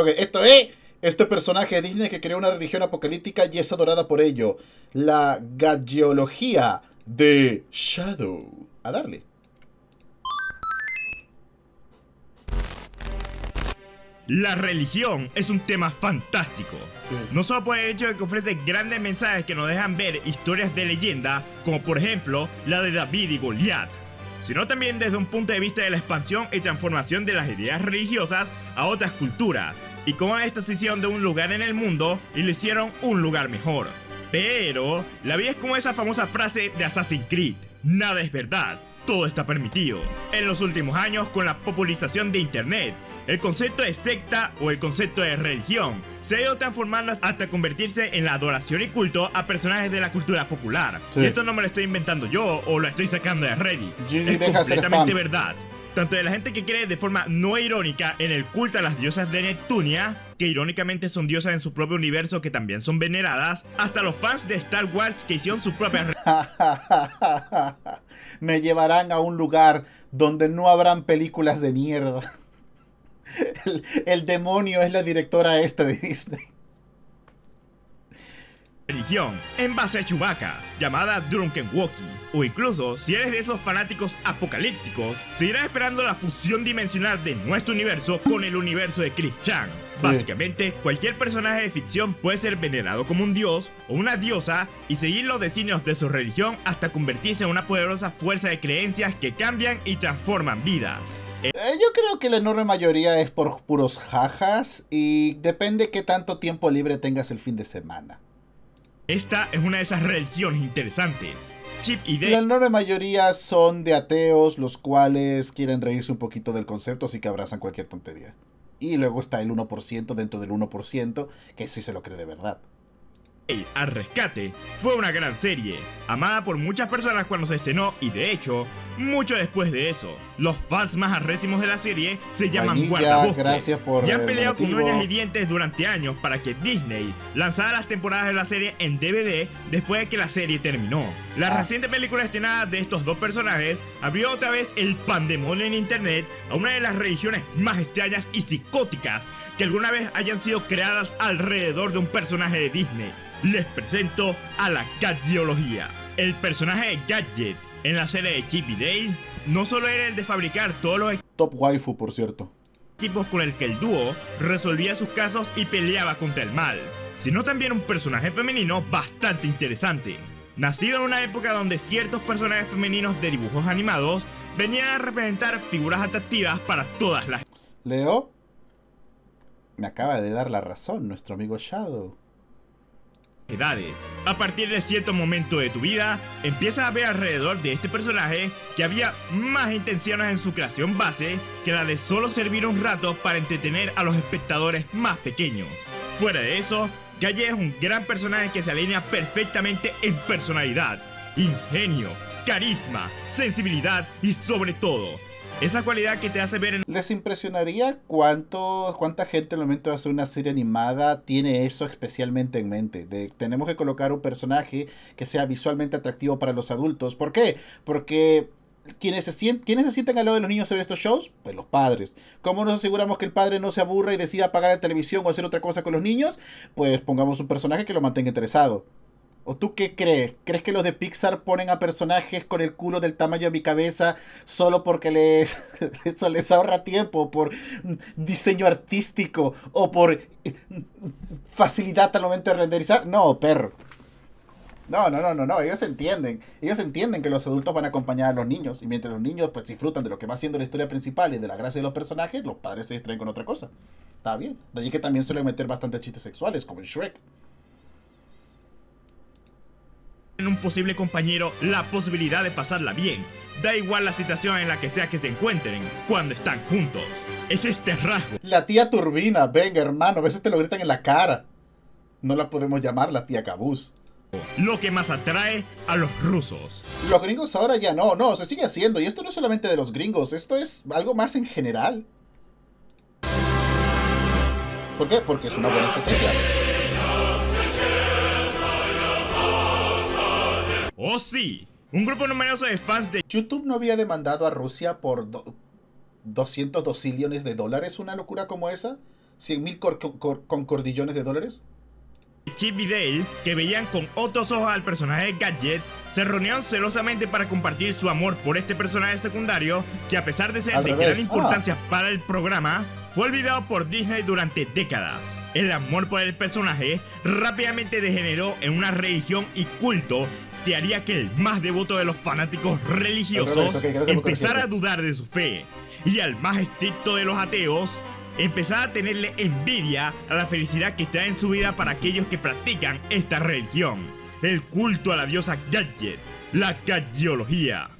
Ok, esto es este personaje de Disney que creó una religión apocalíptica y es adorada por ello. La galleología de Shadow. A darle. La religión es un tema fantástico. No solo por el hecho de que ofrece grandes mensajes que nos dejan ver historias de leyenda, como por ejemplo la de David y Goliat, sino también desde un punto de vista de la expansión y transformación de las ideas religiosas a otras culturas, y cómo estas se hicieron de un lugar en el mundo y lo hicieron un lugar mejor. Pero la vida es como esa famosa frase de Assassin's Creed, nada es verdad, todo está permitido. En los últimos años, con la popularización de Internet, el concepto de secta o el concepto de religión se ha ido transformando hasta convertirse en la adoración y culto a personajes de la cultura popular. Y esto no me lo estoy inventando yo o lo estoy sacando de Reddit. es completamente verdad. Tanto de la gente que cree de forma no irónica en el culto a las diosas de Neptunia, que irónicamente son diosas en su propio universo que también son veneradas, hasta los fans de Star Wars que hicieron su propia... Me llevarán a un lugar donde no habrán películas de mierda. El, demonio es la directora esta de Disney. Religión en base a Chewbacca, llamada Drunken Walkie. O incluso, si eres de esos fanáticos apocalípticos, seguirás esperando la fusión dimensional de nuestro universo con el universo de Chris Chan. Básicamente, cualquier personaje de ficción puede ser venerado como un dios o una diosa y seguir los designios de su religión hasta convertirse en una poderosa fuerza de creencias que cambian y transforman vidas. Eh, yo creo que la enorme mayoría es por puros jajas y depende qué tanto tiempo libre tengas el fin de semana. Esta es una de esas religiones interesantes. Chip y La enorme mayoría son de ateos, los cuales quieren reírse un poquito del concepto, así que abrazan cualquier tontería. Y luego está el 1% dentro del 1% que sí se lo cree de verdad al rescate fue una gran serie, amada por muchas personas cuando se estrenó y de hecho, mucho después de eso. Los fans más arrécimos de la serie se llaman guardabosques y han peleado con uñas y dientes durante años para que Disney lanzara las temporadas de la serie en DVD después de que la serie terminó. La ah. reciente película estrenada de estos dos personajes abrió otra vez el pandemonio en internet a una de las religiones más extrañas y psicóticas que alguna vez hayan sido creadas alrededor de un personaje de Disney les presento a la Gadgeología. El personaje de Gadget en la serie de Chip y Dale no solo era el de fabricar todos los Top waifu, por cierto. equipos con el que el dúo resolvía sus casos y peleaba contra el mal, sino también un personaje femenino bastante interesante. Nacido en una época donde ciertos personajes femeninos de dibujos animados venían a representar figuras atractivas para todas las... Leo, me acaba de dar la razón nuestro amigo Shadow edades. A partir de cierto momento de tu vida, empiezas a ver alrededor de este personaje que había más intenciones en su creación base que la de solo servir un rato para entretener a los espectadores más pequeños. Fuera de eso, Galle es un gran personaje que se alinea perfectamente en personalidad, ingenio, carisma, sensibilidad y sobre todo, esa cualidad que te hace ver en... ¿Les impresionaría cuánto, cuánta gente al momento de hacer una serie animada tiene eso especialmente en mente? Tenemos que colocar un personaje que sea visualmente atractivo para los adultos. ¿Por qué? Porque ¿Quiénes se, sienten, ¿Quiénes se sientan al lado de los niños a ver estos shows? Pues los padres. ¿Cómo nos aseguramos que el padre no se aburra y decida apagar la televisión o hacer otra cosa con los niños? Pues pongamos un personaje que lo mantenga interesado. ¿O tú qué crees? ¿Crees que los de Pixar ponen a personajes con el culo del tamaño de mi cabeza solo porque les, eso les ahorra tiempo, por diseño artístico o por eh, facilidad al momento de renderizar? No, perro. No, no, no, no, no, ellos entienden. Ellos entienden que los adultos van a acompañar a los niños y mientras los niños pues disfrutan de lo que va siendo la historia principal y de la gracia de los personajes, los padres se distraen con otra cosa. Está bien. De allí que también suelen meter bastantes chistes sexuales, como en Shrek. En un posible compañero la posibilidad de pasarla bien. Da igual la situación en la que sea que se encuentren cuando están juntos. Es este rasgo. La tía Turbina, venga hermano, a veces te lo gritan en la cara. No la podemos llamar la tía Cabuz. Lo que más atrae a los rusos. Los gringos ahora ya no, no, se sigue haciendo. Y esto no es solamente de los gringos, esto es algo más en general. ¿Por qué? Porque es una buena estrategia. ¡Oh sí! Un grupo numeroso de fans de YouTube no había demandado a Rusia por 202 billones de dólares, una locura como esa. ¿100 mil concordillones de dólares? Chip y Dale, que veían con otros ojos al personaje Gadget, se reunieron celosamente para compartir su amor por este personaje secundario que a pesar de ser de gran importancia ah. para el programa, fue olvidado por Disney durante décadas. El amor por el personaje rápidamente degeneró en una religión y culto que haría que el más devoto de los fanáticos religiosos empezara a dudar de su fe y al más estricto de los ateos empezara a tenerle envidia a la felicidad que está en su vida para aquellos que practican esta religión, el culto a la diosa Gadget, la Gadgeología.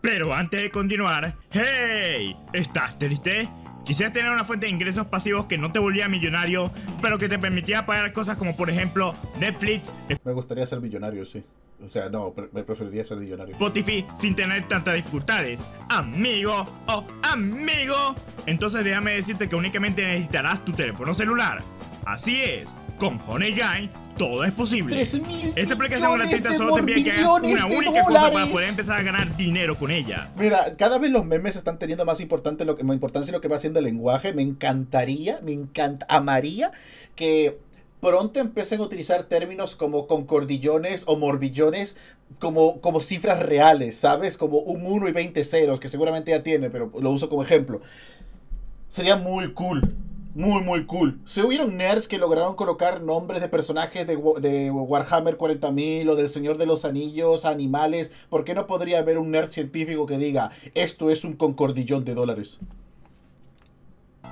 Pero antes de continuar, ¡Hey! ¿Estás triste? Quisieras tener una fuente de ingresos pasivos que no te volvía millonario, pero que te permitía pagar cosas como por ejemplo Netflix. Me gustaría ser millonario, sí. O sea, no, me preferiría ser millonario. Spotify sin tener tantas dificultades. Amigo o amigo. Entonces déjame decirte que únicamente necesitarás tu teléfono celular. Así es, con Honey Guy todo es posible. Esta aplicación gratuita solo te pide que hagas una única cosa para poder empezar a ganar dinero con ella. Mira, cada vez los memes están teniendo más, importante lo que, más importancia lo que va haciendo el lenguaje. Me encantaría, me encanta, amaría que pronto empiecen a utilizar términos como concordillones o morbillones como, como cifras reales, ¿sabes? Como un 1 y 20 ceros, que seguramente ya tiene, pero lo uso como ejemplo. Sería muy cool. Muy, muy cool. Se hubieron nerds que lograron colocar nombres de personajes de, de Warhammer 40.000 o del Señor de los Anillos, animales. ¿Por qué no podría haber un nerd científico que diga, esto es un concordillón de dólares?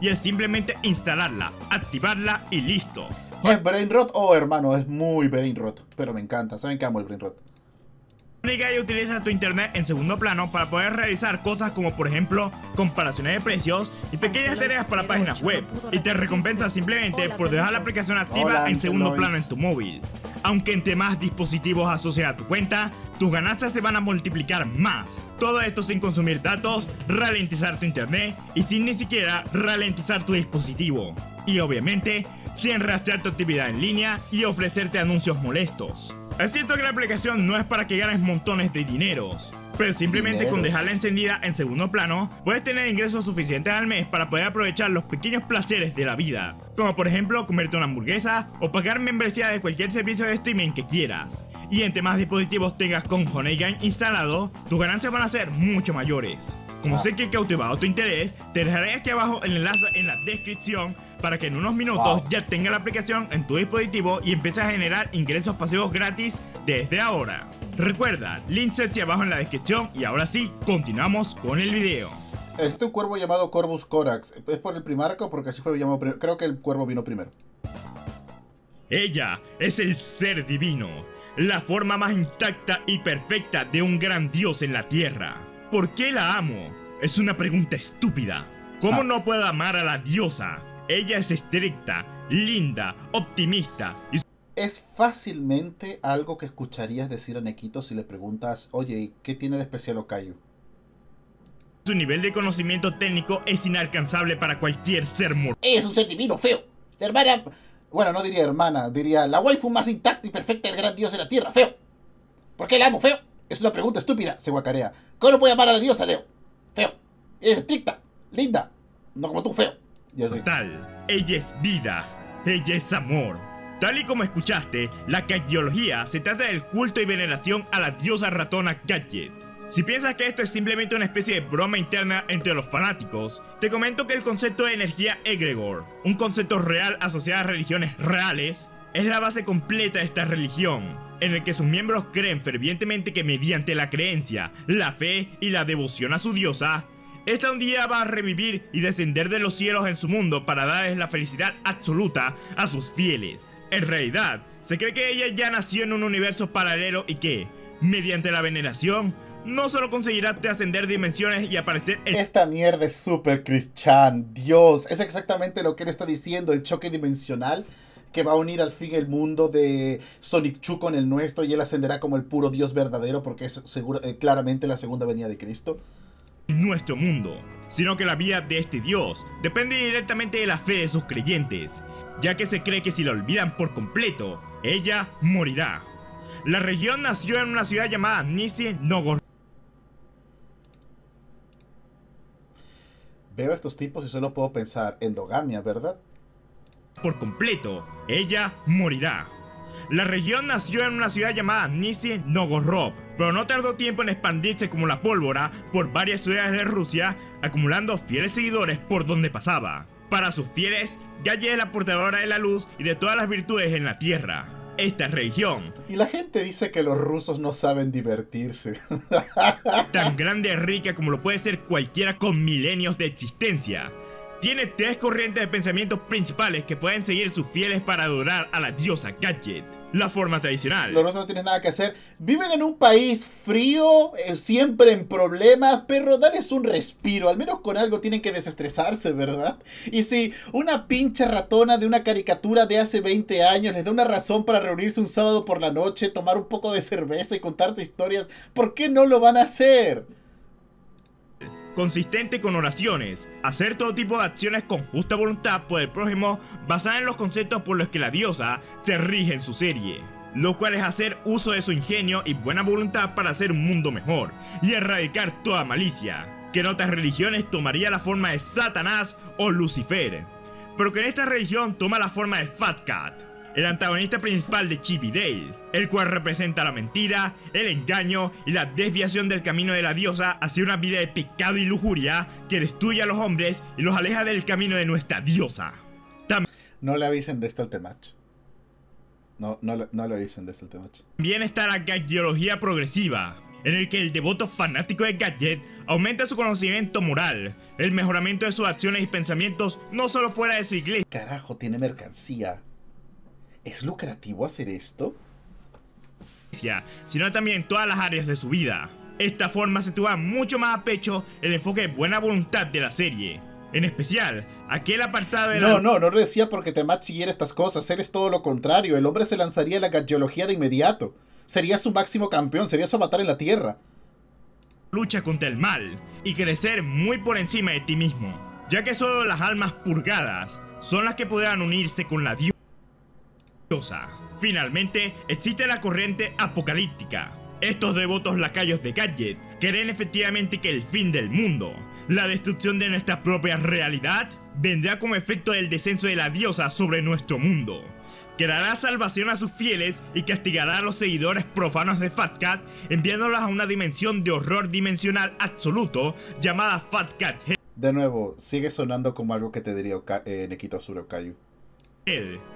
Y es simplemente instalarla, activarla y listo. ¿Es Brainrot o oh, hermano? Es muy Brainrot, pero me encanta. ¿Saben qué amo el Brainrot? Y utiliza tu internet en segundo plano para poder realizar cosas como por ejemplo comparaciones de precios y pequeñas tareas para páginas web y te recompensa simplemente por dejar la aplicación activa en segundo plano en tu móvil. Aunque entre más dispositivos asocias a tu cuenta, tus ganancias se van a multiplicar más. Todo esto sin consumir datos, ralentizar tu internet y sin ni siquiera ralentizar tu dispositivo. Y obviamente, sin rastrear tu actividad en línea y ofrecerte anuncios molestos. Es cierto que la aplicación no es para que ganes montones de dineros, pero simplemente con dejarla encendida en segundo plano, puedes tener ingresos suficientes al mes para poder aprovechar los pequeños placeres de la vida, como por ejemplo comerte una hamburguesa o pagar membresía de cualquier servicio de streaming que quieras. Y entre más dispositivos tengas con Honeygan instalado, tus ganancias van a ser mucho mayores. Como sé que he cautivado tu interés, te dejaré aquí abajo el enlace en la descripción para que en unos minutos ya tenga la aplicación en tu dispositivo y empieces a generar ingresos pasivos gratis desde ahora. Recuerda, link aquí abajo en la descripción y ahora sí, continuamos con el video. Este cuervo llamado Corvus Corax. ¿Es por el primarco? Porque así fue llamado Creo que el cuervo vino primero. Ella es el ser divino, la forma más intacta y perfecta de un gran dios en la tierra. ¿Por qué la amo? Es una pregunta estúpida. ¿Cómo ah. no puedo amar a la diosa? Ella es estricta, linda, optimista y... Es fácilmente algo que escucharías decir a Nequito si le preguntas, oye, ¿qué tiene de especial Okayu? Su nivel de conocimiento técnico es inalcanzable para cualquier ser mortal. Es un ser divino feo. La hermana... Bueno, no diría hermana, diría la waifu más intacta y perfecta del gran dios de la tierra, feo. ¿Por qué la amo, feo? Es una pregunta estúpida, se guacarea. ¿Cómo no puede amar a la diosa, Leo? Feo. Es estricta, linda, no como tú, feo. Ya Tal, ella es vida, ella es amor. Tal y como escuchaste, la Gadgeología se trata del culto y veneración a la diosa ratona Gadget. Si piensas que esto es simplemente una especie de broma interna entre los fanáticos, te comento que el concepto de energía egregor, un concepto real asociado a religiones reales, es la base completa de esta religión, en el que sus miembros creen fervientemente que mediante la creencia, la fe y la devoción a su diosa, esta un día va a revivir y descender de los cielos en su mundo para darles la felicidad absoluta a sus fieles. En realidad, se cree que ella ya nació en un universo paralelo y que, mediante la veneración, no solo conseguirá ascender dimensiones y aparecer en... Esta mierda es super Christian, Dios, es exactamente lo que él está diciendo, el choque dimensional que va a unir al fin el mundo de Sonic Chu con el nuestro y él ascenderá como el puro Dios verdadero porque es seguro, eh, claramente la segunda venida de Cristo nuestro mundo, sino que la vida de este Dios depende directamente de la fe de sus creyentes, ya que se cree que si la olvidan por completo, ella morirá. La región nació en una ciudad llamada Nizhny Novgorod. Veo a estos tipos y solo puedo pensar endogamia, ¿verdad? Por completo, ella morirá. La región nació en una ciudad llamada Nizhny Novgorod, pero no tardó tiempo en expandirse como la pólvora por varias ciudades de Rusia, acumulando fieles seguidores por donde pasaba. Para sus fieles, Gadget es la portadora de la luz y de todas las virtudes en la tierra. Esta religión. Y la gente dice que los rusos no saben divertirse. tan grande y rica como lo puede ser cualquiera con milenios de existencia. Tiene tres corrientes de pensamientos principales que pueden seguir sus fieles para adorar a la diosa Gadget la forma tradicional. Los rusos no tienen nada que hacer. Viven en un país frío, eh, siempre en problemas, pero dales un respiro. Al menos con algo tienen que desestresarse, ¿verdad? Y si una pinche ratona de una caricatura de hace 20 años les da una razón para reunirse un sábado por la noche, tomar un poco de cerveza y contarse historias, ¿por qué no lo van a hacer? Consistente con oraciones, hacer todo tipo de acciones con justa voluntad por el prójimo basada en los conceptos por los que la diosa se rige en su serie, lo cual es hacer uso de su ingenio y buena voluntad para hacer un mundo mejor y erradicar toda malicia, que en otras religiones tomaría la forma de Satanás o Lucifer, pero que en esta religión toma la forma de Fat Cat el antagonista principal de Chip y Dale, el cual representa la mentira, el engaño y la desviación del camino de la diosa hacia una vida de pecado y lujuria que destruye a los hombres y los aleja del camino de nuestra diosa. no le avisen de esto al Temach. No, no, no le avisen de esto al Temach. También está la gadgetología progresiva, en el que el devoto fanático de Gadget aumenta su conocimiento moral, el mejoramiento de sus acciones y pensamientos no solo fuera de su iglesia. Carajo, tiene mercancía. ¿Es lucrativo hacer esto? Sino también en todas las áreas de su vida. Esta forma se tuvo mucho más a pecho el enfoque de buena voluntad de la serie. En especial, aquel apartado de No, no, no lo decía porque Temat siguiera estas cosas. Él es todo lo contrario. El hombre se lanzaría a la galleología de inmediato. Sería su máximo campeón, sería su avatar en la tierra. Lucha contra el mal y crecer muy por encima de ti mismo. Ya que solo las almas purgadas son las que podrán unirse con la diosa Finalmente, existe la corriente apocalíptica. Estos devotos lacayos de Gadget creen efectivamente que el fin del mundo, la destrucción de nuestra propia realidad, vendrá como efecto del descenso de la diosa sobre nuestro mundo. Que dará salvación a sus fieles y castigará a los seguidores profanos de Fat Cat, enviándolos a una dimensión de horror dimensional absoluto llamada Fat Cat. De nuevo, sigue sonando como algo que te diría eh, Nekito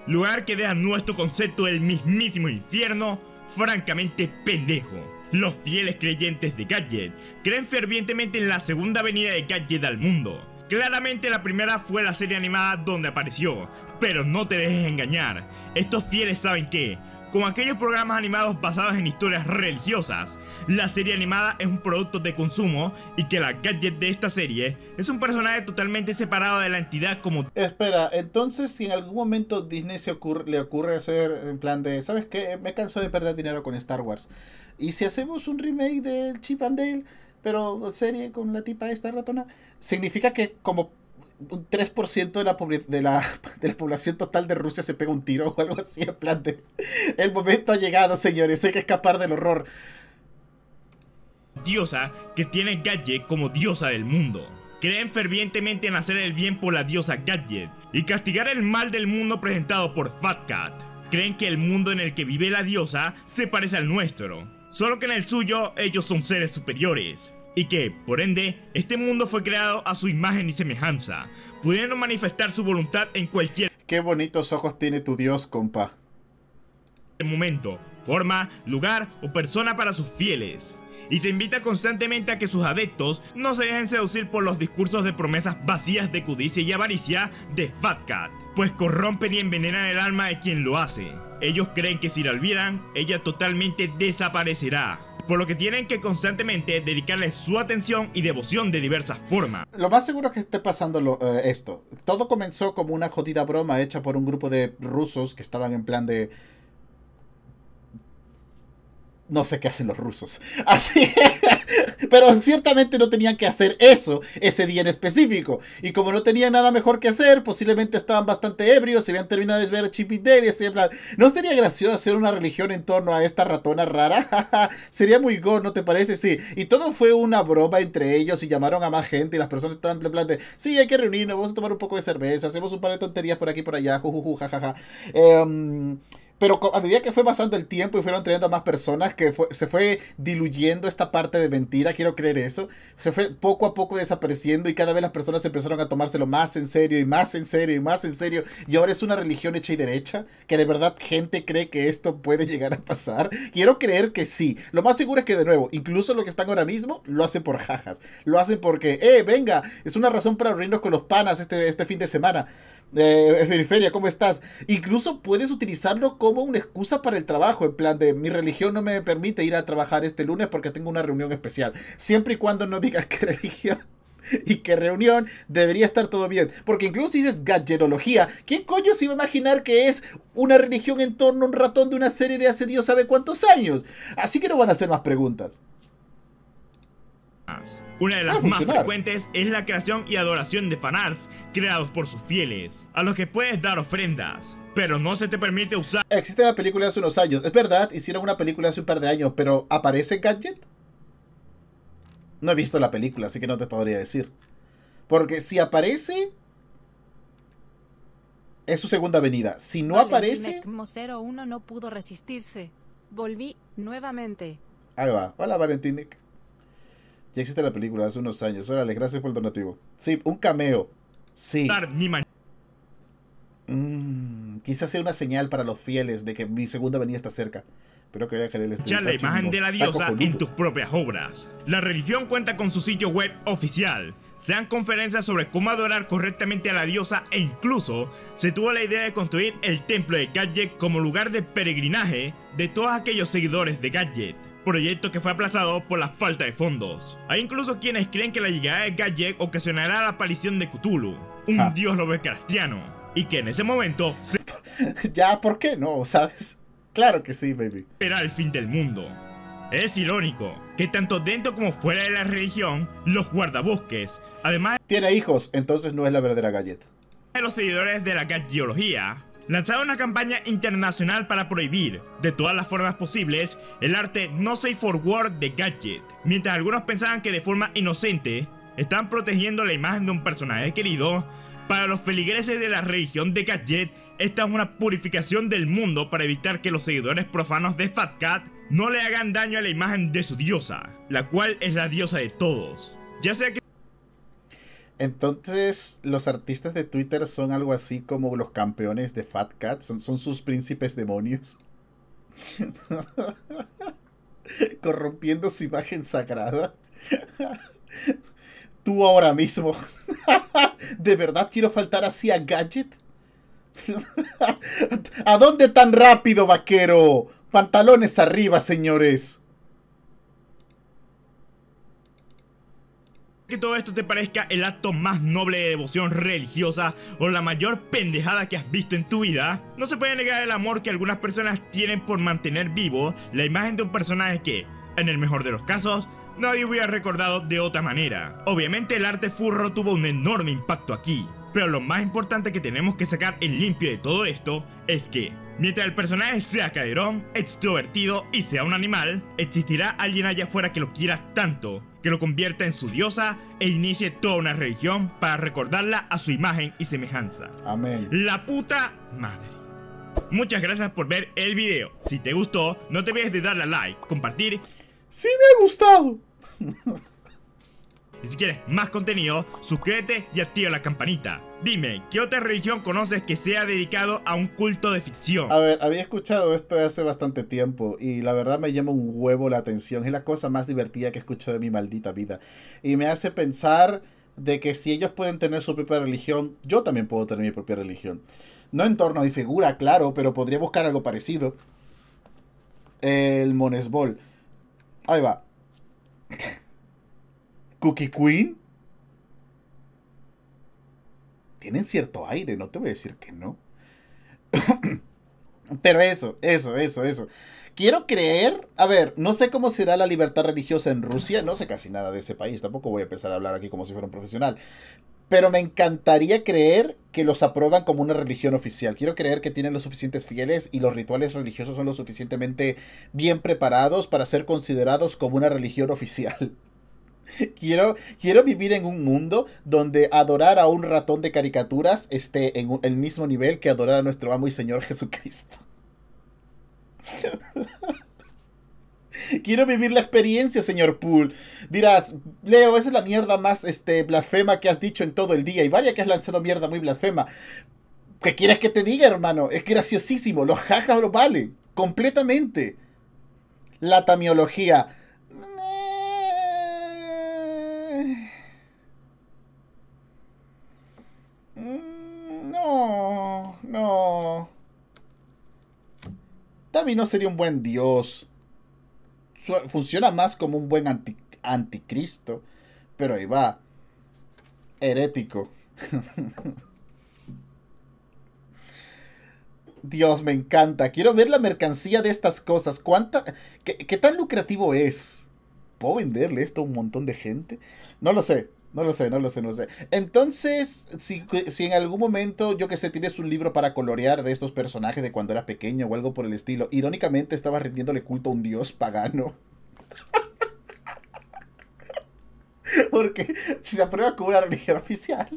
lugar que deja nuestro concepto del mismísimo infierno francamente pendejo. Los fieles creyentes de Gadget creen fervientemente en la segunda venida de Gadget al mundo. Claramente la primera fue la serie animada donde apareció, pero no te dejes engañar. Estos fieles saben que como aquellos programas animados basados en historias religiosas. La serie animada es un producto de consumo y que la gadget de esta serie es un personaje totalmente separado de la entidad como... Espera, entonces si en algún momento Disney se le ocurre hacer en plan de, ¿sabes qué? Me canso de perder dinero con Star Wars. ¿Y si hacemos un remake de Chip and Dale, pero serie con la tipa esta ratona? Significa que como un 3% de la, de, la, de la población total de Rusia se pega un tiro o algo así, en plan de... El momento ha llegado, señores, hay que escapar del horror. Diosa que tiene Gadget como diosa del mundo. Creen fervientemente en hacer el bien por la diosa Gadget y castigar el mal del mundo presentado por Fat Cat. Creen que el mundo en el que vive la diosa se parece al nuestro, solo que en el suyo ellos son seres superiores y que, por ende, este mundo fue creado a su imagen y semejanza, pudiendo manifestar su voluntad en cualquier... Qué bonitos ojos tiene tu Dios, compa. Momento, forma, lugar o persona para sus fieles. Y se invita constantemente a que sus adeptos no se dejen seducir por los discursos de promesas vacías de codicia y avaricia de Fat Cat, pues corrompen y envenenan el alma de quien lo hace. Ellos creen que si la olvidan, ella totalmente desaparecerá por lo que tienen que constantemente dedicarle su atención y devoción de diversas formas. Lo más seguro es que esté pasando eh, esto. Todo comenzó como una jodida broma hecha por un grupo de rusos que estaban en plan de... no sé qué hacen los rusos. Así, pero ciertamente no tenían que hacer eso ese día en específico. Y como no tenían nada mejor que hacer, posiblemente estaban bastante ebrios, se habían terminado de ver Chip y y en plan, ¿no sería gracioso hacer una religión en torno a esta ratona rara? sería muy gore, ¿no te parece? Sí. Y todo fue una broma entre ellos y llamaron a más gente y las personas estaban en plan de, sí, hay que reunirnos, vamos a tomar un poco de cerveza, hacemos un par de tonterías por aquí y por allá, jujuju, jajaja. Eh, pero a medida que fue pasando el tiempo y fueron trayendo más personas, que se fue diluyendo esta parte de mentira, quiero creer eso, se fue poco a poco desapareciendo y cada vez las personas empezaron a tomárselo más en serio y más en serio y más en serio. Y ahora es una religión hecha y derecha, que de verdad gente cree que esto puede llegar a pasar. Quiero creer que sí. Lo más seguro es que de nuevo, incluso lo que están ahora mismo, lo hacen por jajas. Lo hacen porque, eh, venga, es una razón para reunirnos con los panas este, este fin de semana eh, Periferia, ¿cómo estás? Incluso puedes utilizarlo como una excusa para el trabajo, en plan de mi religión no me permite ir a trabajar este lunes porque tengo una reunión especial. Siempre y cuando no digas qué religión y qué reunión, debería estar todo bien. Porque incluso si dices gadgetología, ¿quién coño se iba a imaginar que es una religión en torno a un ratón de una serie de hace Dios sabe cuántos años? Así que no van a hacer más preguntas. Una de las más frecuentes es la creación y adoración de fanarts creados por sus fieles, a los que puedes dar ofrendas. Pero no se te permite usar... Existe la película hace unos años. Es verdad, hicieron una película hace un par de años, pero ¿aparece Gadget? No he visto la película, así que no te podría decir. Porque si aparece... Es su segunda venida. Si no aparece... 01 no pudo resistirse. Volví nuevamente. Ahí va. Hola, Valentinic. Ya existe la película hace unos años. Órale, gracias por el donativo. Sí, un cameo. Sí. Mm, quizás sea una señal para los fieles de que mi segunda venida está cerca. Pero que voy a el Ya la imagen de la diosa en tus propias obras. La religión cuenta con su sitio web oficial. Se dan conferencias sobre cómo adorar correctamente a la diosa e incluso se tuvo la idea de construir el templo de Gadget como lugar de peregrinaje de todos aquellos seguidores de Gadget proyecto que fue aplazado por la falta de fondos. Hay incluso quienes creen que la llegada de Gadget ocasionará la aparición de Cthulhu, un ah. dios Lovecraftiano, y que en ese momento se... ya, ¿por qué no? ¿Sabes? Claro que sí, baby. Será el fin del mundo. Es irónico que tanto dentro como fuera de la religión, los guardabosques, además... Tiene hijos, entonces no es la verdadera Gadget. De los seguidores de la gadgetología, lanzaron una campaña internacional para prohibir, de todas las formas posibles, el arte no safe for work de Gadget, mientras algunos pensaban que de forma inocente están protegiendo la imagen de un personaje querido, para los feligreses de la religión de Gadget, esta es una purificación del mundo para evitar que los seguidores profanos de Fat Cat no le hagan daño a la imagen de su diosa, la cual es la diosa de todos. Ya sea que entonces, los artistas de Twitter son algo así como los campeones de Fat Cat, son, sus príncipes demonios. Corrompiendo su imagen sagrada. Tú ahora mismo. ¿De verdad quiero faltar así a Gadget? ¿A dónde tan rápido, vaquero? Pantalones arriba, señores. Que todo esto te parezca el acto más noble de devoción religiosa o la mayor pendejada que has visto en tu vida, no se puede negar el amor que algunas personas tienen por mantener vivo la imagen de un personaje que, en el mejor de los casos, nadie hubiera recordado de otra manera. Obviamente el arte furro tuvo un enorme impacto aquí, pero lo más importante que tenemos que sacar en limpio de todo esto es que, mientras el personaje sea caderón, extrovertido y sea un animal, existirá alguien allá afuera que lo quiera tanto que lo convierta en su diosa e inicie toda una religión para recordarla a su imagen y semejanza. Amén. La puta madre. Muchas gracias por ver el video. Si te gustó, no te olvides de darle a like, compartir. Sí me ha gustado. Y si quieres más contenido, suscríbete y activa la campanita. Dime, ¿qué otra religión conoces que sea dedicado a un culto de ficción? A ver, había escuchado esto hace bastante tiempo y la verdad me llama un huevo la atención. Es la cosa más divertida que he escuchado de mi maldita vida. Y me hace pensar de que si ellos pueden tener su propia religión, yo también puedo tener mi propia religión. No en torno a mi figura, claro, pero podría buscar algo parecido. El Monesbol. Ahí va. Cookie Queen tienen cierto aire, no te voy a decir que no. Pero eso, eso, eso, eso. quiero creer, a ver, no sé cómo será la libertad religiosa en Rusia, no sé casi nada de ese país, tampoco voy a empezar a hablar aquí como si fuera un profesional, pero me encantaría creer que los aprueban como una religión oficial. Quiero creer que tienen los suficientes fieles y los rituales religiosos son lo suficientemente bien preparados para ser considerados como una religión oficial. Quiero, quiero vivir en un mundo donde adorar a un ratón de caricaturas esté en el mismo nivel que adorar a nuestro amo y Señor Jesucristo. Quiero vivir la experiencia, señor Poole. Dirás, Leo, esa es la mierda más este, blasfema que has dicho en todo el día. Y vaya que has lanzado mierda muy blasfema. ¿Qué quieres que te diga, hermano? Es graciosísimo. Los jajas lo vale. Completamente. La tamiología. No, no. Tami no sería un buen dios funciona más como un buen anticristo, pero ahí va, herético. Dios, me encanta. Quiero ver la mercancía de estas cosas. ¿Cuánta, qué, tan lucrativo es? ¿Puedo venderle esto a un montón de gente? No lo sé. No lo sé, no lo sé, no lo sé. Entonces, si, si en algún momento, yo que sé, tienes un libro para colorear de estos personajes de cuando era pequeño o algo por el estilo, irónicamente estaba rindiéndole culto a un dios pagano. Porque si se aprueba como una religión oficial,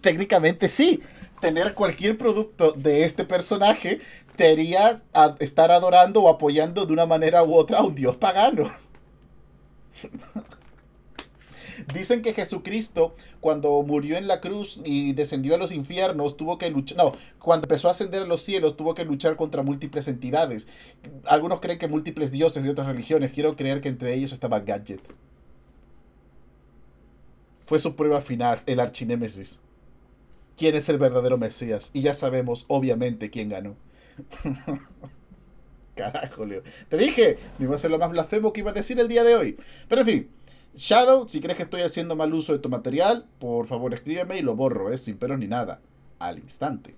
técnicamente sí. Tener cualquier producto de este personaje te estar adorando o apoyando de una manera u otra a un dios pagano. Dicen que Jesucristo, cuando murió en la cruz y descendió a los infiernos, tuvo que luchar. No, cuando empezó a ascender a los cielos, tuvo que luchar contra múltiples entidades. Algunos creen que múltiples dioses de otras religiones. Quiero creer que entre ellos estaba Gadget. Fue su prueba final, el archinémesis. ¿Quién es el verdadero Mesías? Y ya sabemos, obviamente, quién ganó. Carajo, Leo. Te dije, me iba a ser lo más blasfemo que iba a decir el día de hoy. Pero en fin, Shadow, si crees que estoy haciendo mal uso de tu material, por favor escríbeme y lo borro, ¿eh? sin pero ni nada, al instante.